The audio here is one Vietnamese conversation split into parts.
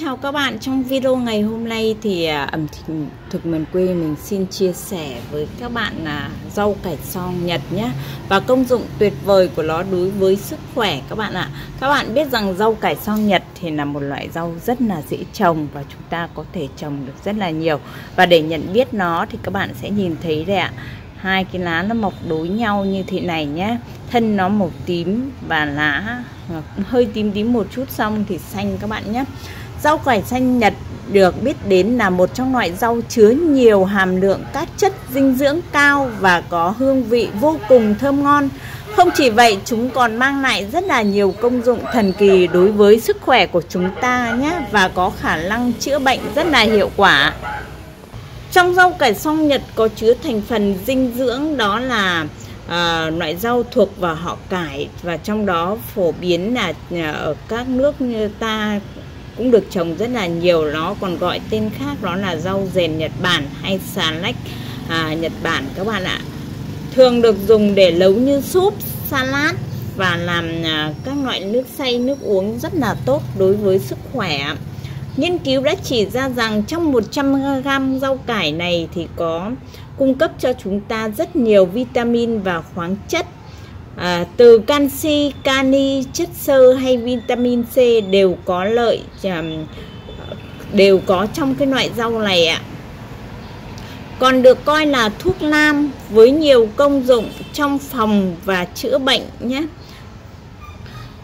chào các bạn. Trong video ngày hôm nay thì à, ẩm thực, thực miền quê mình xin chia sẻ với các bạn là rau cải song Nhật nhé. Và công dụng tuyệt vời của nó đối với sức khỏe các bạn ạ. Các bạn biết rằng rau cải song Nhật thì là một loại rau rất là dễ trồng và chúng ta có thể trồng được rất là nhiều. Và để nhận biết nó thì các bạn sẽ nhìn thấy đây ạ. Hai cái lá nó mọc đối nhau như thế này nhé. Thân nó màu tím và lá hơi tím tím một chút xong thì xanh các bạn nhé rau cải xanh nhật được biết đến là một trong loại rau chứa nhiều hàm lượng các chất dinh dưỡng cao và có hương vị vô cùng thơm ngon. Không chỉ vậy chúng còn mang lại rất là nhiều công dụng thần kỳ đối với sức khỏe của chúng ta nhé và có khả năng chữa bệnh rất là hiệu quả. Trong rau cải song Nhật có chứa thành phần dinh dưỡng đó là à, loại rau thuộc vào họ cải và trong đó phổ biến là à, ở các nước như ta cũng được trồng rất là nhiều. Nó còn gọi tên khác đó là rau rền Nhật Bản hay xà lách à, Nhật Bản các bạn ạ. Thường được dùng để nấu như súp salad và làm à, các loại nước xay nước uống rất là tốt đối với sức khỏe. Nghiên cứu đã chỉ ra rằng trong 100g rau cải này thì có cung cấp cho chúng ta rất nhiều vitamin và khoáng chất à, từ canxi, kali, chất xơ hay vitamin C đều có lợi đều có trong cái loại rau này ạ. Còn được coi là thuốc nam với nhiều công dụng trong phòng và chữa bệnh nhé.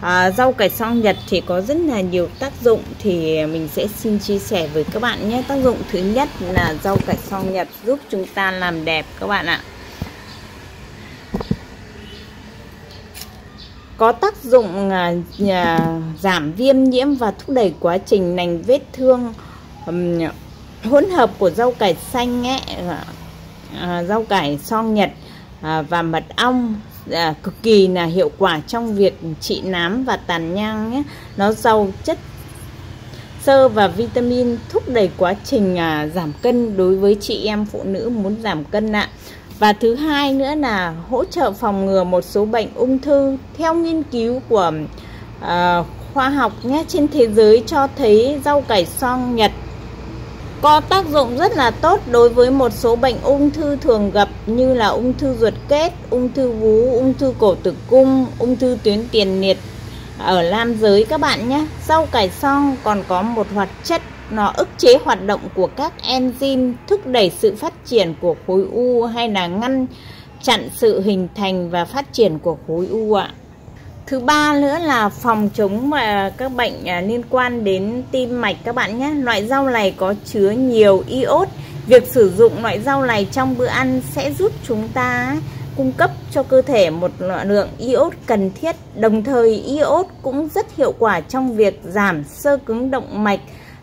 À, rau cải xoong nhật thì có rất là nhiều tác dụng thì mình sẽ xin chia sẻ với các bạn nhé. Tác dụng thứ nhất là rau cải xoong nhật giúp chúng ta làm đẹp các bạn ạ. Có tác dụng à, à, giảm viêm nhiễm và thúc đẩy quá trình lành vết thương um, hỗn hợp của rau cải xanh ấy, à, à, rau cải son nhật à, và mật ong à, cực kỳ là hiệu quả trong việc trị nám và tàn nhang nhé nó giàu chất sơ và vitamin thúc đẩy quá trình à, giảm cân đối với chị em phụ nữ muốn giảm cân ạ và thứ hai nữa là hỗ trợ phòng ngừa một số bệnh ung thư theo nghiên cứu của uh, khoa học nhé trên thế giới cho thấy rau cải xoong nhật có tác dụng rất là tốt đối với một số bệnh ung thư thường gặp như là ung thư ruột kết, ung thư vú, ung thư cổ tử cung, ung thư tuyến tiền liệt ở nam giới các bạn nhé. Rau cải xoong còn có một hoạt chất nó ức chế hoạt động của các enzyme thúc đẩy sự phát triển của khối u hay là ngăn chặn sự hình thành và phát triển của khối u ạ. Thứ ba nữa là phòng chống mà các bệnh à, liên quan đến tim mạch các bạn nhé. Loại rau này có chứa nhiều iốt. Việc sử dụng loại rau này trong bữa ăn sẽ giúp chúng ta cung cấp cho cơ thể một lượng iốt cần thiết. Đồng thời, iốt cũng rất hiệu quả trong việc giảm sơ cứng động mạch.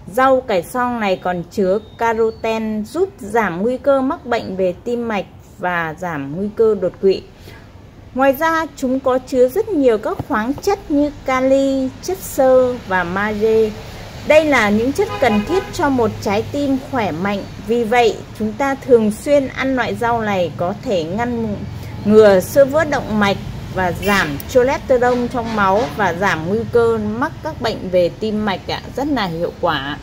Rau cải xoong này còn chứa caroten giúp giảm nguy cơ mắc bệnh về tim mạch và giảm nguy cơ đột quỵ. Ngoài ra chúng có chứa rất nhiều các khoáng chất như kali, chất xơ và magie. Đây là những chất cần thiết cho một trái tim khỏe mạnh. Vì vậy, chúng ta thường xuyên ăn loại rau này có thể ngăn ngừa sơ vữa động mạch và giảm cholesterol trong máu và giảm nguy cơ mắc các bệnh về tim mạch ạ, rất là hiệu quả.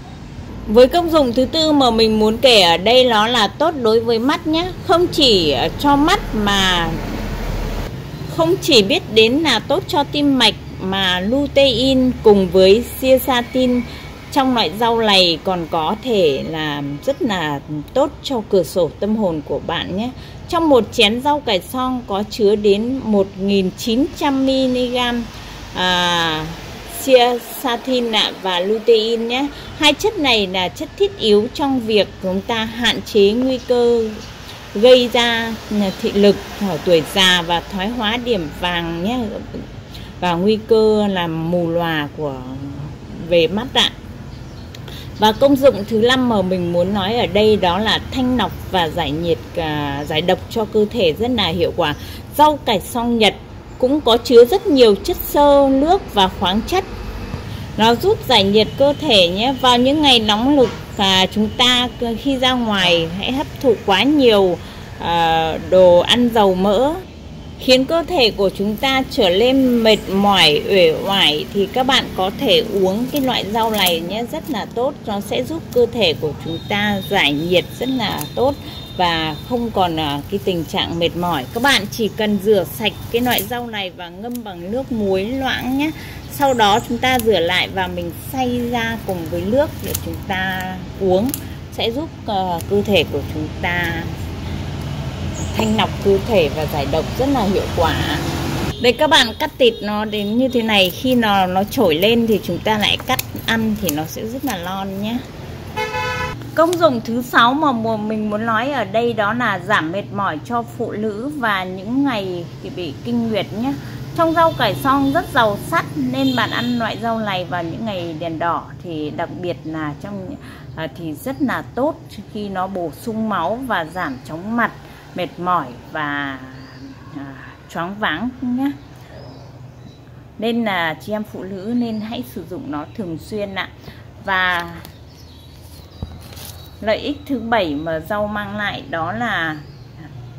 Với công dụng thứ tư mà mình muốn kể ở đây nó là tốt đối với mắt nhé, không chỉ cho mắt mà không chỉ biết đến là tốt cho tim mạch mà lutein cùng với siasatin trong loại rau này còn có thể là rất là tốt cho cửa sổ tâm hồn của bạn nhé. Trong một chén rau cải song có chứa đến 1.900mg à, satin và lutein nhé. Hai chất này là chất thiết yếu trong việc chúng ta hạn chế nguy cơ gây ra thị lực ở tuổi già và thoái hóa điểm vàng nhé và nguy cơ làm mù lòa của về mắt ạ và công dụng thứ năm mà mình muốn nói ở đây đó là thanh lọc và giải nhiệt à, giải độc cho cơ thể rất là hiệu quả. Rau cải song nhật cũng có chứa rất nhiều chất xơ nước và khoáng chất. Nó giúp giải nhiệt cơ thể nhé. Vào những ngày nóng lực và chúng ta khi ra ngoài hãy hấp thụ quá nhiều à, đồ ăn dầu mỡ khiến cơ thể của chúng ta trở lên mệt mỏi uể oải thì các bạn có thể uống cái loại rau này nhé rất là tốt. Nó sẽ giúp cơ thể của chúng ta giải nhiệt rất là tốt và không còn à, cái tình trạng mệt mỏi. Các bạn chỉ cần rửa sạch cái loại rau này và ngâm bằng nước muối loãng nhé. Sau đó chúng ta rửa lại và mình xay ra cùng với nước để chúng ta uống. Sẽ giúp uh, cơ thể của chúng ta thanh lọc cơ thể và giải độc rất là hiệu quả. Đây các bạn cắt thịt nó đến như thế này khi nó nó trổi lên thì chúng ta lại cắt ăn thì nó sẽ rất là lon nhé. Công dụng thứ sáu mà mình muốn nói ở đây đó là giảm mệt mỏi cho phụ nữ và những ngày bị kinh nguyệt nhé. Trong rau cải song rất giàu sắt nên bạn ăn loại rau này vào những ngày đèn đỏ thì đặc biệt là trong à, thì rất là tốt khi nó bổ sung máu và giảm chóng mặt, mệt mỏi và à, choáng váng nhé. Nên là chị em phụ nữ nên hãy sử dụng nó thường xuyên ạ. Và lợi ích thứ bảy mà rau mang lại đó là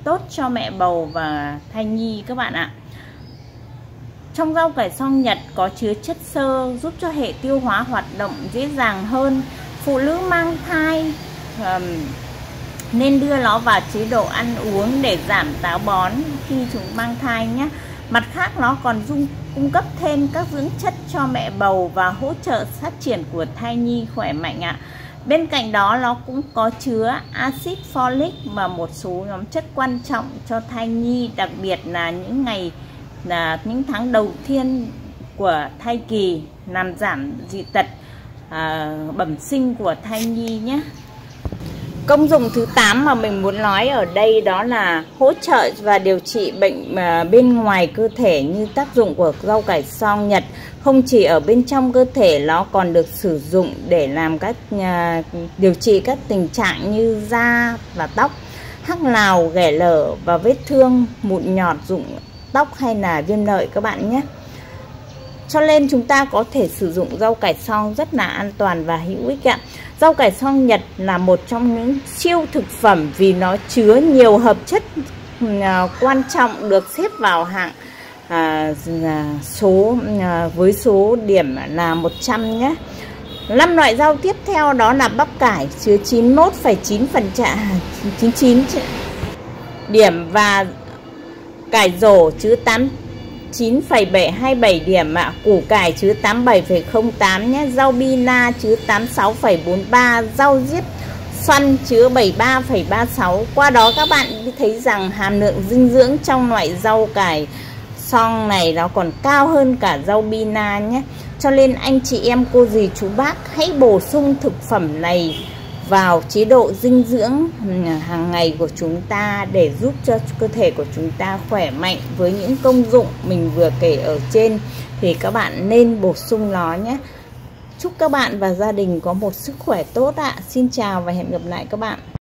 tốt cho mẹ bầu và thai nhi các bạn ạ trong rau cải song nhật có chứa chất xơ giúp cho hệ tiêu hóa hoạt động dễ dàng hơn phụ nữ mang thai um, nên đưa nó vào chế độ ăn uống để giảm táo bón khi chúng mang thai nhé mặt khác nó còn dung cung cấp thêm các dưỡng chất cho mẹ bầu và hỗ trợ phát triển của thai nhi khỏe mạnh ạ Bên cạnh đó nó cũng có chứa axit folic và một số nhóm chất quan trọng cho thai nhi, đặc biệt là những ngày là những tháng đầu tiên của thai kỳ làm giảm dị tật à, bẩm sinh của thai nhi nhé. Công dụng thứ 8 mà mình muốn nói ở đây đó là hỗ trợ và điều trị bệnh à, bên ngoài cơ thể như tác dụng của rau cải song Nhật. Không chỉ ở bên trong cơ thể nó còn được sử dụng để làm các uh, điều trị các tình trạng như da và tóc hắc lào ghẻ lở và vết thương mụn nhọt rụng tóc hay là viêm lợi các bạn nhé cho nên chúng ta có thể sử dụng rau cải song rất là an toàn và hữu ích ạ. Rau cải song Nhật là một trong những siêu thực phẩm vì nó chứa nhiều hợp chất à, quan trọng được xếp vào hạng à, à số à, với số điểm là 100 nhé. Năm loại rau tiếp theo đó là bắp cải chứa 91,9 phần trăm 99 điểm và cải rổ chứa 8 9,727 điểm ạ, củ cải chứa 87,08 nhé, rau bina chứa 86,43, rau diếp xoăn chứa 73,36. Qua đó các bạn thấy rằng hàm lượng dinh dưỡng trong loại rau cải song này nó còn cao hơn cả rau bina nhé. Cho nên anh chị em cô dì chú bác hãy bổ sung thực phẩm này vào chế độ dinh dưỡng ừ, hàng ngày của chúng ta để giúp cho cơ thể của chúng ta khỏe mạnh với những công dụng mình vừa kể ở trên. Thì các bạn nên bổ sung nó nhé. Chúc các bạn và gia đình có một sức khỏe tốt ạ. Xin chào và hẹn gặp lại các bạn.